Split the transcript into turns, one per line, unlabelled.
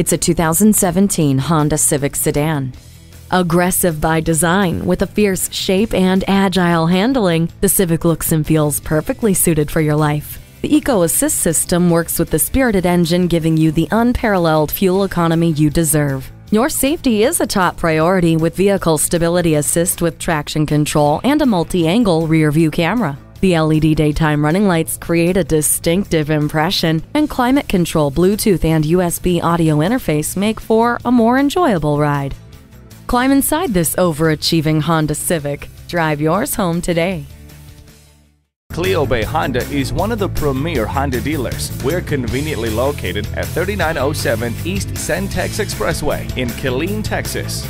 It's a 2017 Honda Civic sedan. Aggressive by design, with a fierce shape and agile handling, the Civic looks and feels perfectly suited for your life. The Eco Assist system works with the spirited engine, giving you the unparalleled fuel economy you deserve. Your safety is a top priority with Vehicle Stability Assist with traction control and a multi angle rear view camera. The LED daytime running lights create a distinctive impression, and climate control, Bluetooth, and USB audio interface make for a more enjoyable ride. Climb inside this overachieving Honda Civic. Drive yours home today.
Cleo Bay Honda is one of the premier Honda dealers. We're conveniently located at 3907 East Centex Expressway in Killeen, Texas.